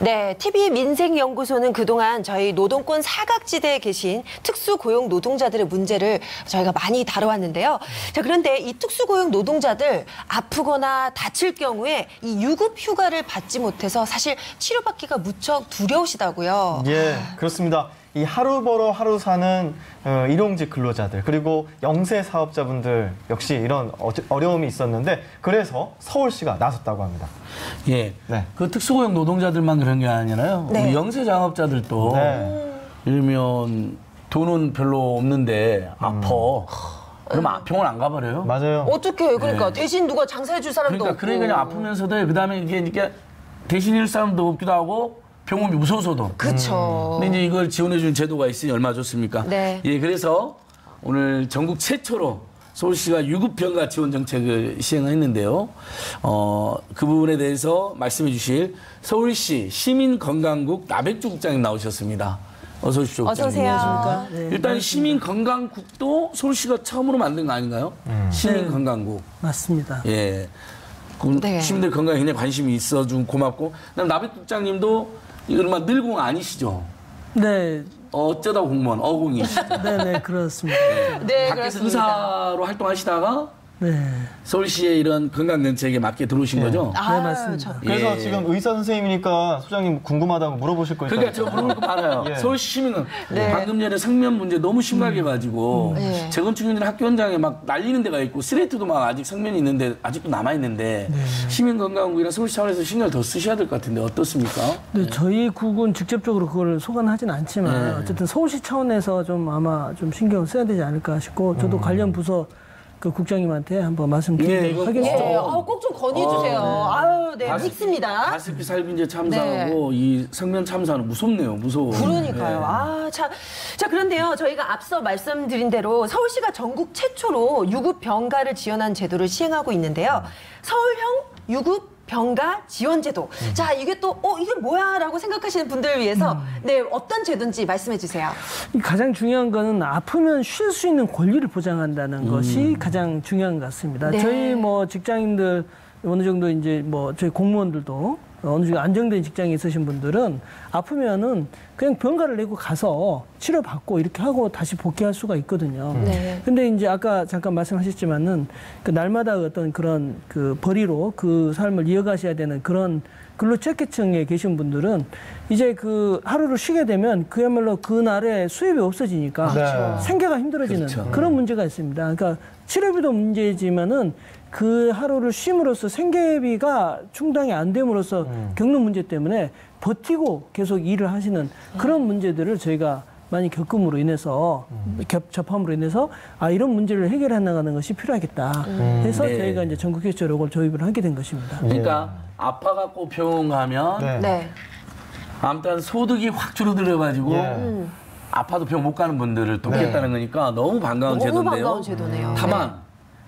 네, TV 민생연구소는 그동안 저희 노동권 사각지대에 계신 특수고용 노동자들의 문제를 저희가 많이 다뤄왔는데요. 자, 그런데 이 특수고용 노동자들 아프거나 다칠 경우에 이 유급 휴가를 받지 못해서 사실 치료받기가 무척 두려우시다고요. 예, 그렇습니다. 이 하루 벌어 하루 사는 어, 일용직 근로자들 그리고 영세 사업자분들 역시 이런 어- 어려움이 있었는데 그래서 서울시가 나섰다고 합니다. 예. 네. 그 특수고용 노동자들만 그런 게 아니라요. 네. 우리 영세 장업자들도 네. 이러면 돈은 별로 없는데 아파. 그러면 병원 안 가버려요. 맞아요. 어떻게 그러니까 대신 누가 장사해 줄 사람도 그러니까 없고. 그러니까 그냥 아프면서도 그다음에 이게 이게 대신 일 사람도 없기도 하고 병원비 무서워서도. 그렇죠. 근데 이제 이걸 지원해 주는 제도가 있으니 얼마나 좋습니까? 네. 예, 그래서 오늘 전국 최초로 서울시가 유급병가 지원 정책을 시행했는데요. 어, 그 부분에 대해서 말씀해 주실 서울시 시민건강국 나백주 국장님 나오셨습니다. 어서 오십시오. 어서. 오세요. 일단 시민건강국도 서울시가 처음으로 만든 거 아닌가요? 시민건강국. 맞습니다. 예. 그 네. 시민들 건강에 굉장히 관심이 있어준 고맙고. 그다음 나백 국장님도 이른바 늘공 아니시죠? 네, 어쩌다 공무원 어공이시죠. 네, 네, 그렇습니다. 네, 밖에서 그렇습니다. 의사로 활동하시다가 네, 서울시의 이런 건강 정책에 맞게 들어오신 거죠. 아, 네, 맞습니다. 저- 그래서 예. 지금 의사 선생님이니까 소장님 궁금하다고 물어보실 거 있다고. 그러니까 제가 물어볼 거 많아요. 예. 서울시 시민은 네. 방금 전에 성면 문제 너무 심하게 가지고 네. 재건축 인들 학교 현장에 막 날리는 데가 있고 스레이트도 막 아직 성면이 있는데 아직도 남아 있는데 시민건강국이나 서울시 차원에서 신경을 더 쓰셔야 될 것 같은데 어떻습니까? 네, 저희 국은 직접적으로 그걸 소관하진 않지만 어쨌든 서울시 차원에서 좀 아마 좀 신경을 써야 되지 않을까 싶고 저도 관련 부서 그 국장님한테 한번 예, 말씀드리도록 이거 하겠습니다. 예, 꼭좀 건의해 주세요. 아유, 네, 가스- 믿습니다. 가습기 살균제 참사하고 이 성면 참사는 무섭네요. 무서워. 그러니까요. 예. 아, 자, 자, 그런데요. 저희가 앞서 말씀드린 대로 서울시가 전국 최초로 유급 병가를 지원한 제도를 시행하고 있는데요. 서울형 유급 병가 지원 제도. 자, 이게 또, 어, 이게 뭐야? 라고 생각하시는 분들을 위해서, 네, 어떤 제도인지 말씀해 주세요. 이 가장 중요한 거는 아프면 쉴 수 있는 권리를 보장한다는 것이 가장 중요한 것 같습니다. 네. 저희 뭐 직장인들 어느 정도 이제 뭐 저희 공무원들도 어느 정도 안정된 직장에 있으신 분들은 아프면은 그냥 병가를 내고 가서 치료받고 이렇게 하고 다시 복귀할 수가 있거든요. 네. 근데 이제 아까 잠깐 말씀하셨지만은 그 날마다 어떤 그런 그 벌이로 그 삶을 이어가셔야 되는 그런 근로체계층에 계신 분들은 이제 그 하루를 쉬게 되면 그야말로 그 날에 수입이 없어지니까 네. 생계가 힘들어지는 그렇죠. 그런 문제가 있습니다. 그러니까 치료비도 문제지만은 그 하루를 쉼으로써 생계비가 충당이 안 됨으로써 겪는 문제 때문에 버티고 계속 일을 하시는 그런 문제들을 저희가 많이 겪음으로 인해서 겹, 접함으로 인해서 아 이런 문제를 해결해 나가는 것이 필요하겠다 해서 네. 저희가 이제 전국회의체로 이걸 조입을 하게 된 것입니다. 그러니까 아파갖고 병원 가면 네. 네. 아무튼 소득이 확 줄어들어가지고 예. 아파도 병 못 가는 분들을 돕겠다는 거니까 너무 반가운 너무 제도인데요. 반가운 제도네요. 다만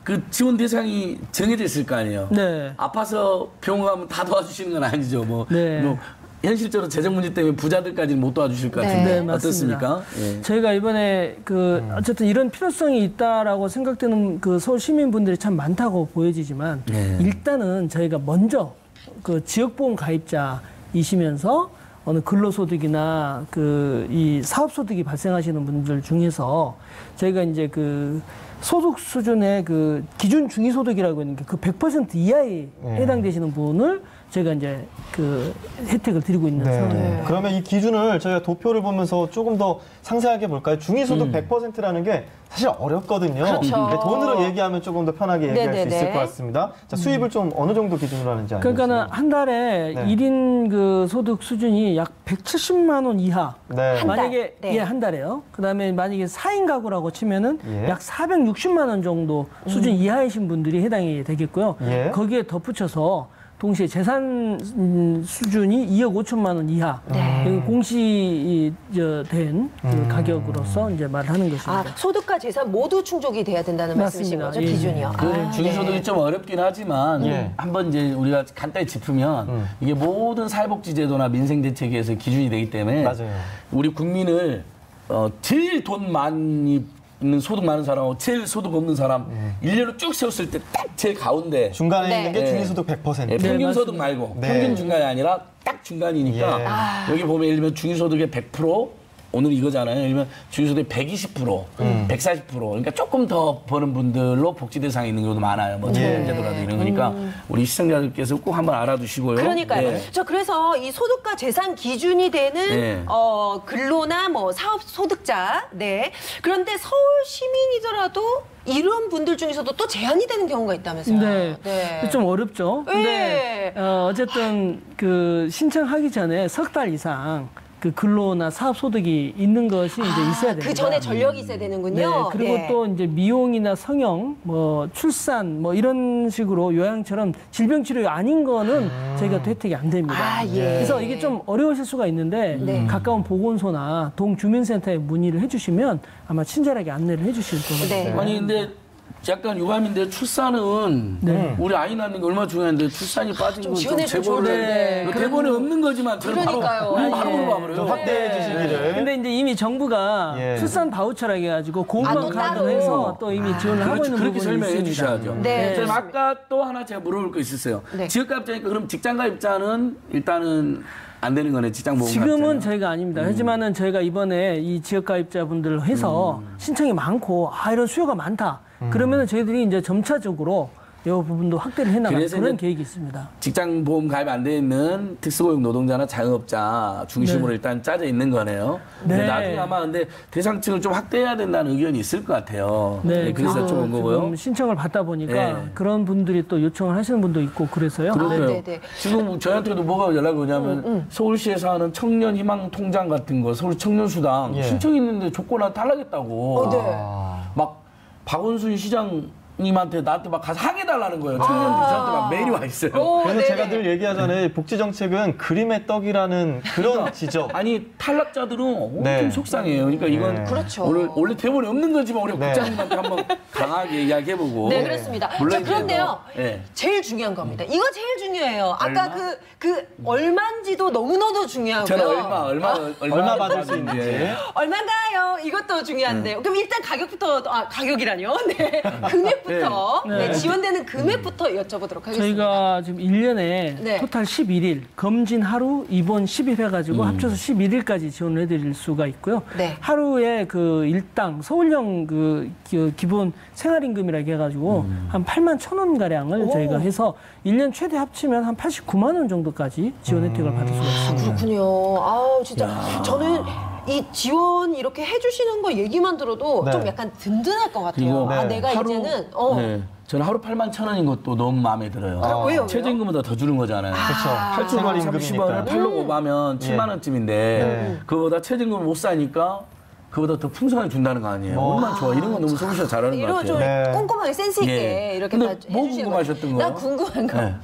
그 지원 대상이 정해져 있을 거 아니에요. 네. 아파서 병원 가면 다 도와주시는 건 아니죠. 뭐, 네. 뭐 현실적으로 재정 문제 때문에 부자들까지는 못 도와주실 것 네. 같은데 네, 맞습니다. 어떻습니까? 예. 저희가 이번에 그 어쨌든 이런 필요성이 있다라고 생각되는 그 서울 시민분들이 참 많다고 보여지지만 네. 일단은 저희가 먼저 그 지역보험 가입자이시면서 어느 근로소득이나 그 이 사업소득이 발생하시는 분들 중에서 저희가 이제 그 소득 수준의 그 기준 중위소득이라고 있는 게 그 100% 이하에 해당되시는 분을 저희가 이제 그 혜택을 드리고 있는 네. 상황입니다. 그러면 이 기준을 저희가 도표를 보면서 조금 더 상세하게 볼까요? 중위소득 100%라는 게 사실 어렵거든요. 음. 그렇죠. 네, 돈으로 얘기하면 조금 더 편하게 얘기할 네네네. 수 있을 것 같습니다. 자, 수입을 좀 어느 정도 기준으로 하는지 알겠습니다. 그러니까는 한 달에 네. 일 1인 그 소득 수준이 약 170만 원 이하. 네. 한 달. 만약에 네. 예, 한 달에요. 그다음에 만약에 4인 가구라고 치면은 예. 약 460만 원 정도 수준 이하이신 분들이 해당이 되겠고요. 예. 거기에 덧붙여서 동시에 재산 음, 수준이 2억 5천만 원 이하 네. 공시된 그 가격으로서 이제 말하는 아, 것입니다. 소득과 재산 모두 충족이 돼야 된다는 말씀이신. 거죠, 예. 기준이요. 그 아, 중위소득이 네. 좀 어렵긴 하지만 예. 한번 이제 우리가 간단히 짚으면 음. 이게 모든 사회복지제도나 민생대책에서 기준이 되기 때문에 맞아요. 우리 국민을 어, 제일 돈 많이 있는 소득 많은 사람하고 제일 소득 없는 사람 일렬로 쭉 세웠을 때 딱 제일 가운데 중간에 네. 있는 게 네. 중위소득 100%. 예, 평균 맞습니다. 소득 말고 네. 평균 중간이 아니라 딱 중간이니까 예. 아. 여기 보면 예를 들면 중위소득의 100% 오늘 이거잖아요. 들면 중위소득의 120%, 음. 140% 그러니까 조금 더 버는 분들로 복지 대상에 있는 경우도 많아요. 뭐 청년제도라도 이런 거니까 우리 시청자들께서 꼭 한번 알아두시고요. 음. 그러니까요. 예. 저 그래서 이 소득과 재산 기준이 되는 네. 어, 근로나 뭐 사업 소득자. 네. 그런데 서울 시민이더라도 이런 분들 중에서도 또 제한이 되는 경우가 있다면서요. 네. 좀 어렵죠. 네. 근데 어, 어쨌든 그 신청하기 전에 석 달 이상 그 근로나 사업 소득이 있는 것이 이제 있어야 됩니다. 그 전에 전력이 있어야 네, 되는군요. 그리고 네. 또 이제 미용이나 성형, 뭐 출산, 뭐 이런 식으로 요양처럼 질병 치료 아닌 거는 저희가 또 혜택이 안 됩니다. 아, 예. 그래서 이게 좀 어려우실 수가 있는데 네. 가까운 보건소나 동 주민센터에 문의를 해주시면 아마 친절하게 안내를 해주실 겁니다. 네. 아니 근데 약간 유감인데 출산은 네. 우리 아이 낳는 게 얼마나 중요한데 출산이 빠진 좀 건좀 제보를 좋은데. 이거 대본에 없는 거지만 저는 그러니까요. 바로 바로 예. 물어봐버려요. 좀 확대해 주시기를. 근데 이제 이미 정부가 예. 출산 바우처라고 해가지고 아, 공무원. 카드로 해서 또 이미 지원을 하고 그렇지, 있는 그렇게 부분이 설명해 있습니다. 주셔야죠. 네. 선생님, 아까 또 하나 제가 물어볼 거 있었어요. 네. 지역가입자니까 그럼 직장가 입자는 일단은 안 되는 거네, 직장 보험 지금은 저희가 아닙니다. 하지만은 저희가 이번에 이 지역가입자분들 해서 신청이 많고 아 이런 수요가 많다. 그러면은 저희들이 이제 점차적으로 이 부분도 확대를 해나가는 그런 계획이 있습니다. 직장 보험 가입 안 돼 있는 특수고용 노동자나 자영업자 중심으로 네. 일단 짜져 있는 거네요. 근데 네. 나중에 아마 근데 대상층을 좀 확대해야 된다는 의견이 있을 것 같아요. 네, 그래서 그래서 여쭤본 거고요. 지금 신청을 받다 보니까 네. 그런 분들이 또 요청을 하시는 분도 있고 그래서요. 그러게요. 네, 네. 지금 저희한테도 뭐가 연락이 오냐면 서울시에서 하는 청년 희망 통장 같은 거 서울 청년 수당 예. 신청했는데 조건을 탈락했다고. 어, 네. 막 박원순 시장 님한테 나한테 막 가서 하게 달라는 거예요. 청년들이 저한테 막 메일이 와 있어요. 오, 그래서 네네. 제가 늘 얘기하잖아요. 복지 정책은 그림의 떡이라는 그런 지적. 아니 탈락자들은 엄청 네. 속상해요. 그러니까 이건 네. 그렇죠. 오늘 원래 대본에 없는 거지만 우리 네. 국장님한테 한번 강하게 이야기해보고. 네, 그렇습니다. 물론 자, 그런데요. 뭐, 예. 제일 중요한 겁니다. 이거 제일 중요해요. 아까 얼마? 그, 그, 얼마인지도 너무너무 중요하고요. 저는 얼마, 얼마, 얼마, 얼마 받을 수 있는지. 예. 얼마인가요? 이것도 중요한데요. 그럼 일단 가격부터, 아, 가격이라뇨? 네. 금액부터, 네. 네. 지원되는 금액부터 여쭤보도록 하겠습니다. 저희가 지금 1년에 네. 토탈 11일, 검진 하루, 입원 10일 음. 해가지고 합쳐서 11일까지 지원을 해드릴 수가 있고요. 네. 하루에 그 일당 서울형 그 기- 기본 생활임금이라고 해가지고 음. 한 8만 천 원 가량을 오. 저희가 해서 1년 최대 합치면 한 89만 원 정도까지 지원 혜택을 받을 수가 있습니다. 그렇군요. 아우, 진짜. 저는 이 지원 이렇게 해주시는 거 얘기만 들어도 네. 좀 약간 든든할 것 같아요. 그리고 아, 네. 내가 하루, 이제는, 어. 네. 저는 하루 8만 천 원인 것도 너무 마음에 들어요. 아, 왜요, 왜요? 최저임금보다 더 주는 거잖아요. 그렇죠. 8초만 생활임금이니까. 30원을 팔로 곱하면 7만 원쯤인데 네. 그거보다 최저임금을 못 사니까 그보다 더 풍성하게 준다는 거 아니에요. 어. 얼마나 좋아. 이런 거 너무 서울시가 잘하는 것 이런 같아요. 좀 네. 꼼꼼하게 센스 있게 예. 이렇게 근데 다 뭐 해주시는 궁금하셨던 거예요. 나 궁금한 거 네.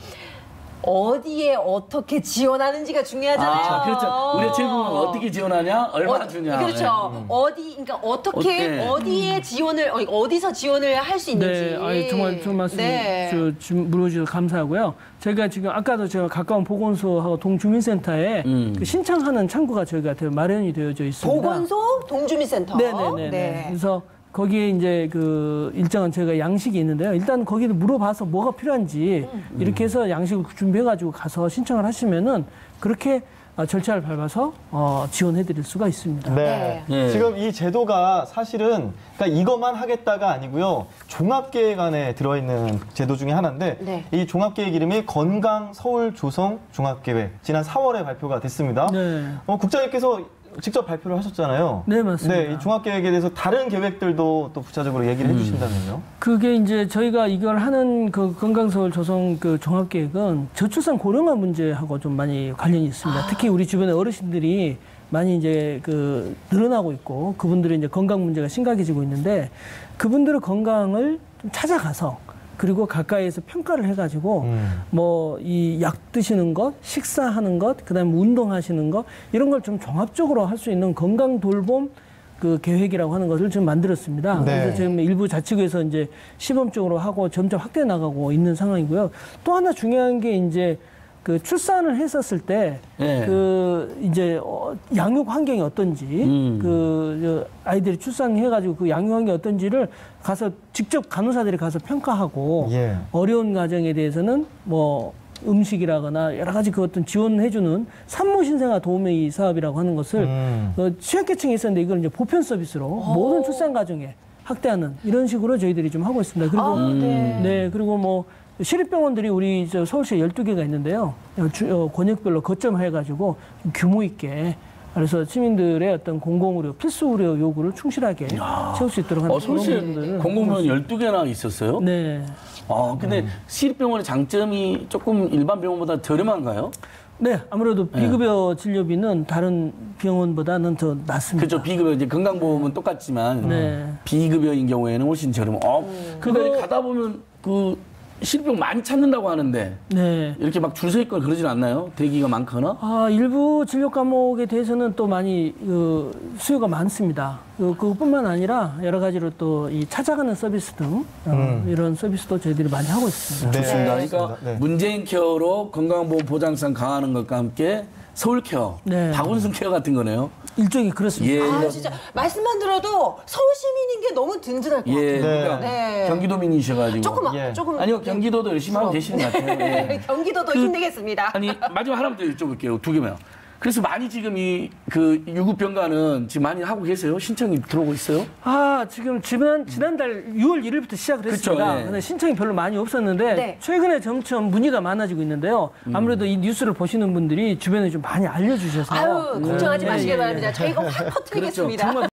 어디에 어떻게 지원하는지가 중요하잖아요. 아, 그렇죠. 우리가 최저임금을 어떻게 지원하냐? 얼마나 어, 주냐. 그렇죠. 네. 어디, 그러니까 어떻게 어때? 어디에 지원을 어, 어디서 지원을 할 수 있는지. 네, 아니, 정말 좋은 말씀 네. 저, 좀 물어주셔서 감사하고요. 저희가 지금 아까도 제가 가까운 보건소하고 동주민센터에 음. 그 신청하는 창구가 저희가 마련이 되어져 있습니다. 보건소 동주민센터. 네네네. 네. 그래서 거기에 이제 그 일정한 저희가 양식이 있는데요. 일단 거기를 물어봐서 뭐가 필요한지 음. 이렇게 해서 양식을 준비해가지고 가서 신청을 하시면은 그렇게 어, 절차를 밟아서 어, 지원해드릴 수가 있습니다. 네. 네. 지금 이 제도가 사실은 그러니까 이것만 하겠다가 아니고요. 종합계획 안에 들어있는 제도 중에 하나인데 네. 이 종합계획 이름이 건강 서울 조성 종합계획 지난 4월에 발표가 됐습니다. 네. 어, 국장님께서 직접 발표를 하셨잖아요. 네, 맞습니다. 네, 이 종합계획에 대해서 다른 계획들도 또 구체적으로 얘기를 해주신다면요. 그게 이제 저희가 이걸 하는 그 건강서울 조성 그 종합계획은 저출산 고령화 문제하고 좀 많이 관련이 있습니다. 특히 우리 주변의 어르신들이 많이 이제 그 늘어나고 있고 그분들의 이제 건강 문제가 심각해지고 있는데 그분들의 건강을 좀 찾아가서 그리고 가까이에서 평가를 해가지고 음. 뭐이 약 드시는 것, 식사하는 것, 그다음에 운동하시는 것 이런 걸 좀 종합적으로 할 수 있는 건강 돌봄 그 계획이라고 하는 것을 지금 만들었습니다. 네. 그래서 지금 일부 자치구에서 이제 시범적으로 하고 점점 확대해 나가고 있는 상황이고요. 또 하나 중요한 게 이제 그 출산을 했었을 때 예. 그 이제 어, 양육 환경이 어떤지 음. 그 저, 아이들이 출산해 가지고 그 양육 환경이 어떤지를 가서 직접 간호사들이 가서 평가하고 예. 어려운 가정에 대해서는 뭐 음식이라거나 여러 가지 그 어떤 지원해 주는 산모 신생아 도우미 사업이라고 하는 것을 음. 어, 취약계층에 있었는데 이걸 이제 보편 서비스로 모든 출산 가정에 확대하는 이런 식으로 저희들이 좀 하고 있습니다. 그리고 아, 네. 네, 그리고 뭐 시립병원들이 우리 저 서울시에 12개가 있는데요. 어, 주- 어, 권역별로 거점해 가지고 규모 있게 그래서 시민들의 어떤 공공의료, 필수 의료 요구를 충실하게 채울 수 있도록 하는 어, 서울시에 그런 부분들을 공공병원 12개나 있었어요? 네. 아, 근데 시립병원의 장점이 조금 일반 병원보다 저렴한가요? 네, 아무래도 비급여 진료비는 다른 병원보다는 더 낮습니다. 그렇죠. 비급여 이제 건강보험은 똑같지만 네. 비급여인 경우에는 훨씬 저렴. 어, 그러니까 가다 보면 그 시립병 많이 찾는다고 하는데 네. 이렇게 막 줄 서 있거나 그러진 않나요? 대기가 많거나? 아, 일부 진료 과목에 대해서는 또 많이 그 수요가 많습니다. 그, 그것뿐만 아니라 여러 가지로 또 이 찾아가는 서비스 등 어, 이런 서비스도 저희들이 많이 하고 있습니다. 네. 좋습니다. 그러니까 네. 문재인 케어로 건강보험 보장성 강화하는 것과 함께 서울 케어, 네. 박원순 케어 같은 거네요. 일종이 그렇습니다. 예. 아, 진짜 말씀만 들어도 서울 시민인 게 너무 든든할 것 예. 같아요. 그러니까 네. 경기도민이셔가지고. 조금 예. 조금 아니요, 경기도도 열심히 하고 계시는 것 같아요. 예. 경기도도 그- 힘내겠습니다. 아니 마지막 하나만 더 여쭤볼게요. 두 개만. 그래서 많이 지금 이 그 유급병가는 지금 많이 하고 계세요? 신청이 들어오고 있어요? 아, 지금 지난, 지난달 6월 1일부터 시작을 그쵸, 했습니다. 예. 근데 신청이 별로 많이 없었는데, 네. 최근에 점점 문의가 많아지고 있는데요. 아무래도 이 뉴스를 보시는 분들이 주변에 좀 많이 알려주셔서. 아유, 걱정하지 네, 마시길 예, 예. 바랍니다. 저희가 확 그렇죠. 퍼뜨리겠습니다. 정말